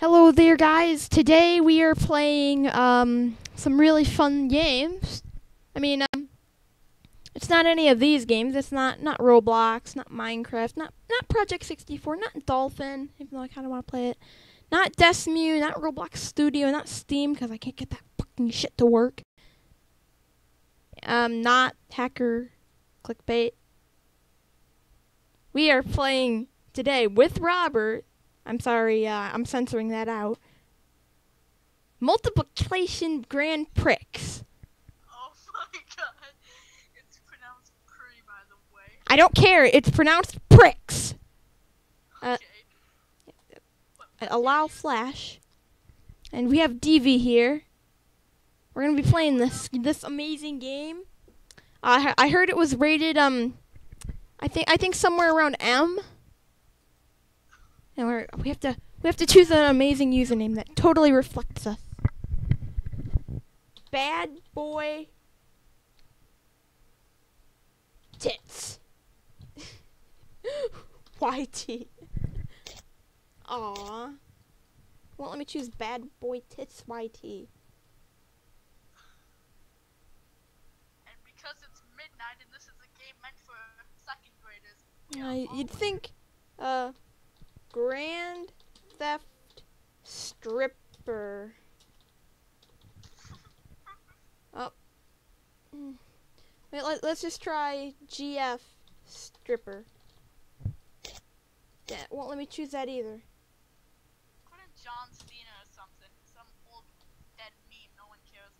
Hello there, guys. Today we are playing um, some really fun games. I mean, um, it's not any of these games. It's not not Roblox, not Minecraft, not not Project 64, not Dolphin, even though I kind of want to play it. Not Desmu, not Roblox Studio, not Steam because I can't get that fucking shit to work. Um, not Hacker Clickbait. We are playing today with Robert I'm sorry, uh, I'm censoring that out. Multiplication Grand Prix. Oh my god. It's pronounced curry, by the way. I don't care. It's pronounced pricks. Uh, Okay. Allow flash. And we have DV here. We're gonna be playing this this amazing game. I he- I heard it was rated um, I think I think somewhere around M. And we're we have to we have to choose an amazing username that totally reflects us. Bad boy. Tits. YT. Aw. Well, let me choose Bad Boy Tits YT. And because it's midnight and this is a game meant for second graders. we Uh, you'd think, uh, Grand Theft Stripper. Oh. Wait, let, let's just try GF Stripper. Yeah, won't let me choose that either. Put in John Cena or something. Some old dead meme no one cares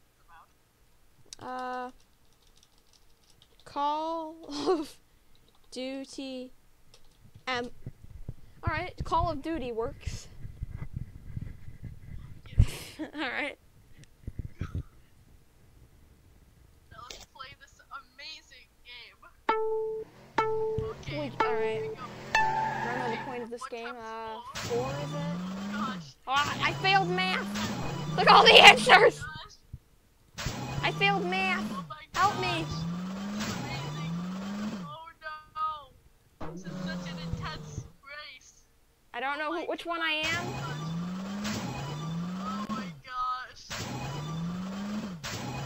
about. Uh, Call of Duty. Um, all right, Call of Duty works. all right. Let's play this amazing game. Okay. Wait, all right. here. I don't know the point of this What game. time's Uh, four? four is it? Oh gosh. Oh, I I failed math. Look at all the answers. Gosh. I failed math. Oh my Help me. gosh. This is amazing. Oh no. This is such an intense race. I don't know who, which one I am. Oh my gosh.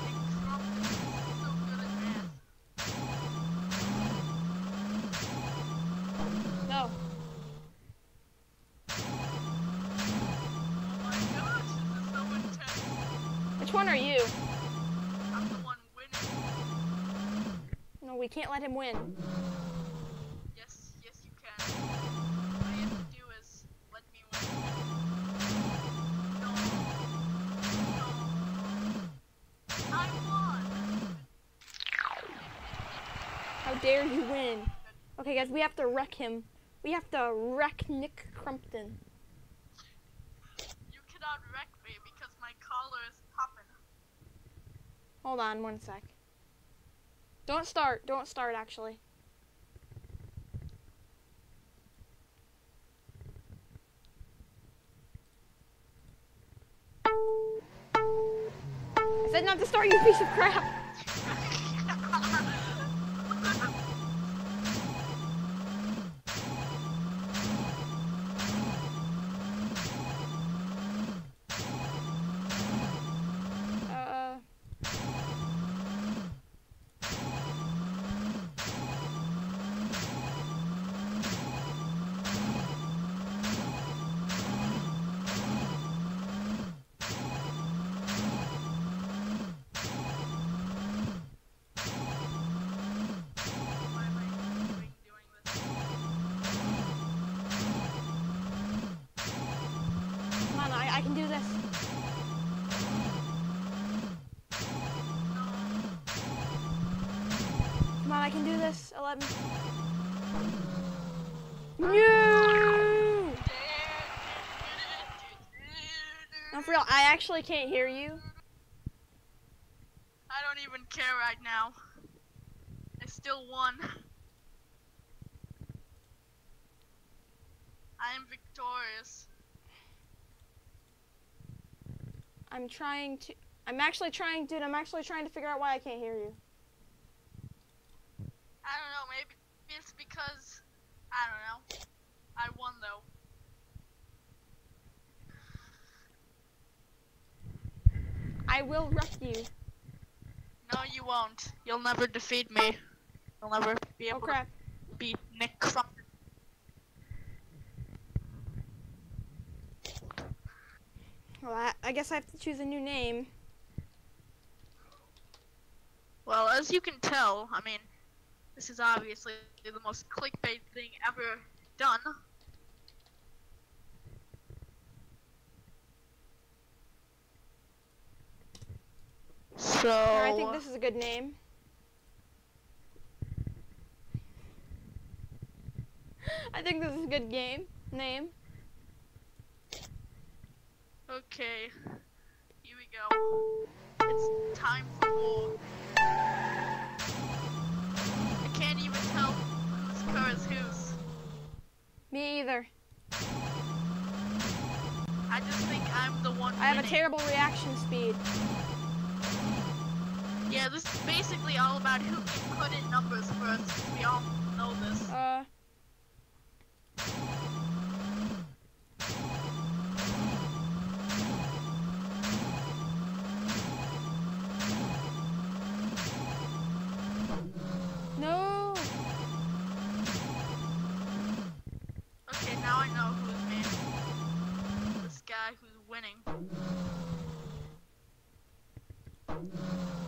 Big Trump is so good at math. No. Oh my gosh, this is so intense. Which one are you? I'm the one winning. No, we can't let him win. Dare you win? Okay, guys, we have to wreck him. We have to wreck Nick Crumpton. You cannot wreck me because my collar is popping. Hold on one sec. Don't start. Don't start, actually. I said not to start, you piece of crap. Can do this. 11. No! No, for real, I actually can't hear you. I don't even care right now. I still won. I am victorious. I'm trying to. I'm actually trying, dude. I'm actually trying to figure out why I can't hear you. I don't know, maybe it's because I don't know. I won though. I will wreck you. No, you won't. You'll never defeat me. You'll never be Oh able crap. to beat Nick Crumpet. Well, I, I guess I have to choose a new name. Well, as you can tell, I mean, this is obviously the most clickbait thing ever done. So I think this is a good name. I think this is a good game name. okay, here we go. It's time for war. Car is whose. Me either. I just think I'm the one. I have a terrible reaction speed. Yeah, this is basically all about who can put in numbers first. We all know this. Uh.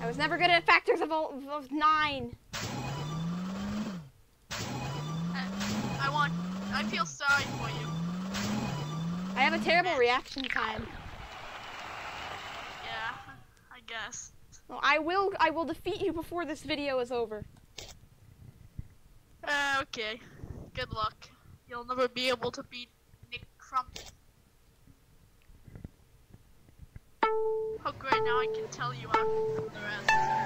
I was never good at factors of, of nine. I, I want. I feel sorry for you. I have a terrible reaction time. Yeah, I guess. Well, I will. I will defeat you before this video is over. Uh, okay. Good luck. You'll never be able to beat Nick Crumpet. Oh great, now I can tell you I'm the rest.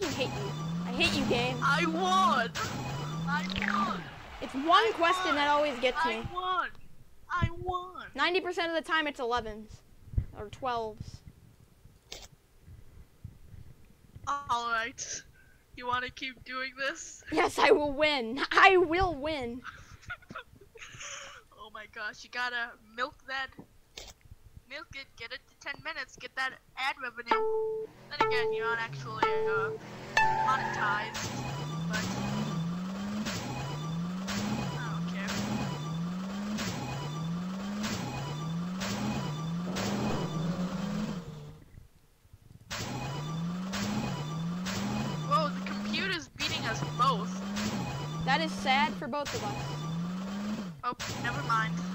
Freaking hate you. I hate you, game. I won! I won! It's one I question won. that always gets I me. I won! I won! 90% of the time, it's 11s or 12s. Alright. You want to keep doing this? Yes, I will win. I will win. oh my gosh, you gotta milk that. Milk it, get it to 10 minutes, get that ad revenue. Then again, you're not actually uh, monetized, but. I don't care. Whoa, the computer's beating us both. That is sad for both of us. Oh, never mind.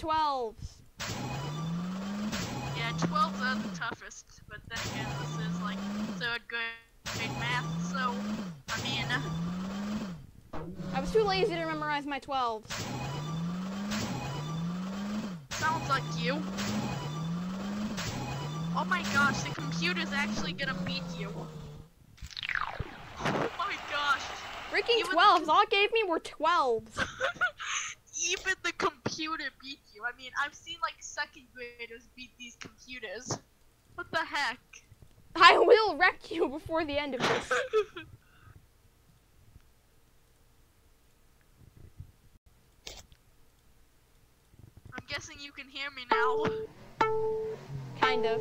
12s. Yeah, 12s are the toughest, but then again, this is like third grade math, so, I mean, uh, I was too lazy to memorize my 12s. sounds like you. Oh my gosh, the computer's actually gonna beat you. Oh my gosh. Freaking Even- 12s. All it gave me were 12s. Even the computer beat you. I mean, I've seen like second graders beat these computers. What the heck? I will wreck you before the end of this. I'm guessing you can hear me now. Kind of.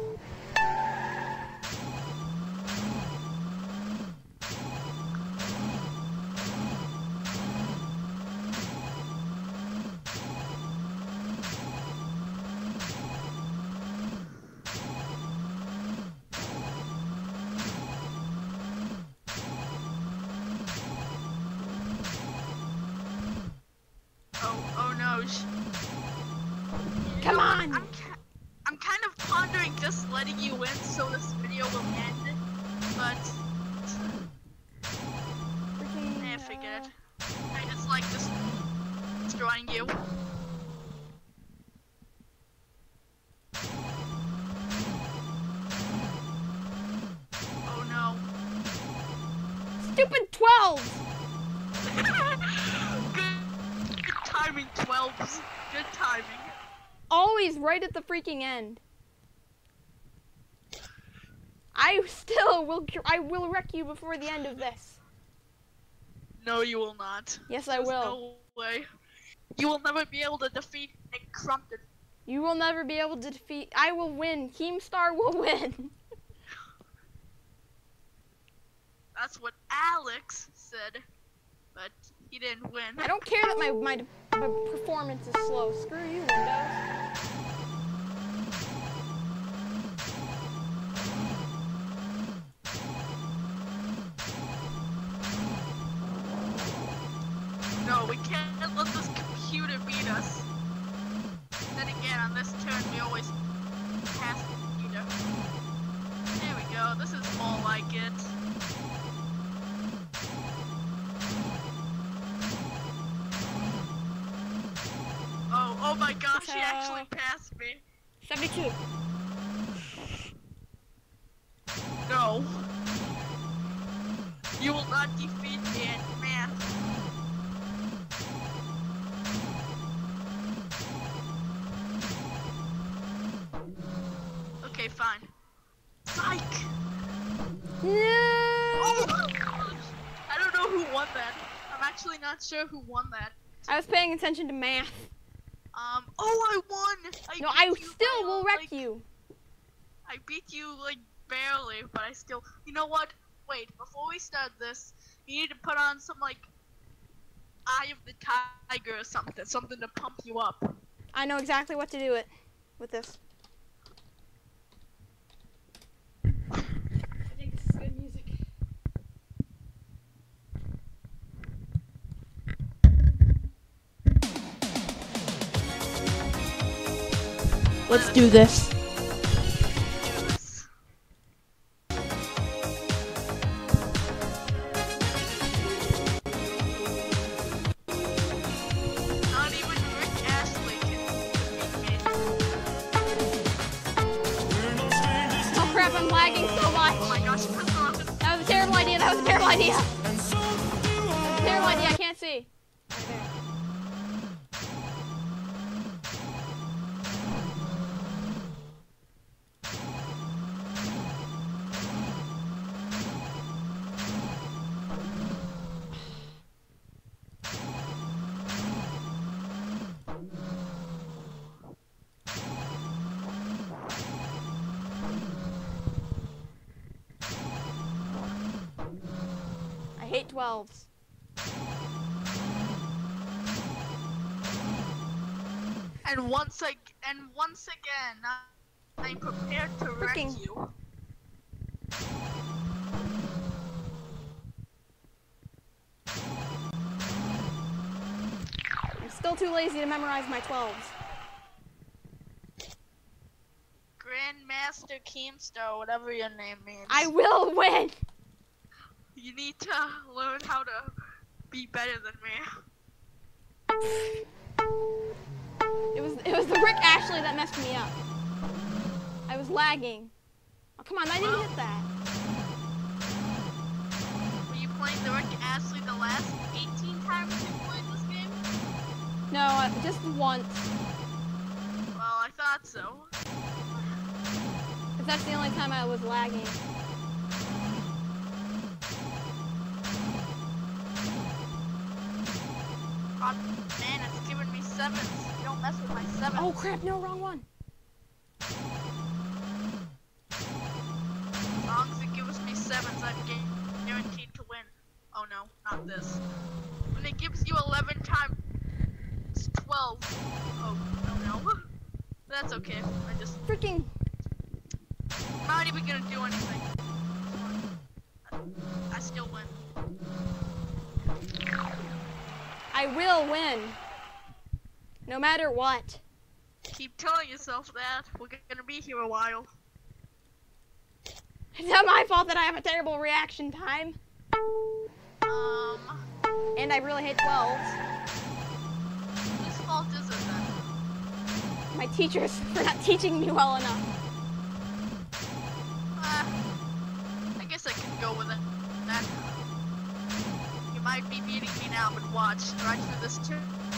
Stupid 12! good, good timing, 12s. Good timing. Always right at the freaking end. I still will. I will wreck you before the end of this. No, you will not. Yes, I will. No way. You will never be able to defeat Crumpton. You will never be able to defeat. I will win. Keemstar will win. That's what Alex said, but he didn't win. I don't care that my, my my performance is slow. Screw you, Windows. No, we can't let this computer beat us. Then again, on this turn, we always pass the computer. There we go. This is more like it. Oh, my gosh, he actually passed me. 72. No. You will not defeat me in math. Okay, fine. Psych! No. Oh my gosh! I don't know who won that. I'm actually not sure who won that. I was paying attention to math. Um, oh, I won! I No, I still will wreck like- you. I beat you like barely, but I still. You know what? Wait, before we start this, you need to put on some like Eye of the Tiger or something, something to pump you up. I know exactly what to do it with this. Press the button. That was a terrible idea. That was a terrible idea. That was a terrible idea. I can't see. Hate 12s. And once I and once again, I'm prepared to wreck Freaking- you. I'm still too lazy to memorize my 12s. Grandmaster Keemstar, whatever your name means. I will win. Need to learn how to be better than me. It was it was the Rick Astley that messed me up. I was lagging. Oh come on, I didn't hit that. Were you playing the Rick Astley the last 18 times you played this game? No, uh, just once. Well, I thought so. 'Cause that's the only time I was lagging. God, man, it's giving me sevens. Don't mess with my sevens. Oh crap! No, wrong one. As long as it gives me sevens, I'm guaranteed to win. Oh no, not this. When it gives you 11 times 12. Oh, no, no. That's okay. I just, Freaking. I'm not even gonna do anything. I still win. I will win. No matter what. Keep telling yourself that. We're gonna be here a while. It's not my fault that I have a terrible reaction time. Um, And I really hate 12s. whose fault is it then? My teachers for not teaching me well enough. Might be beating me now, but watch right through this too.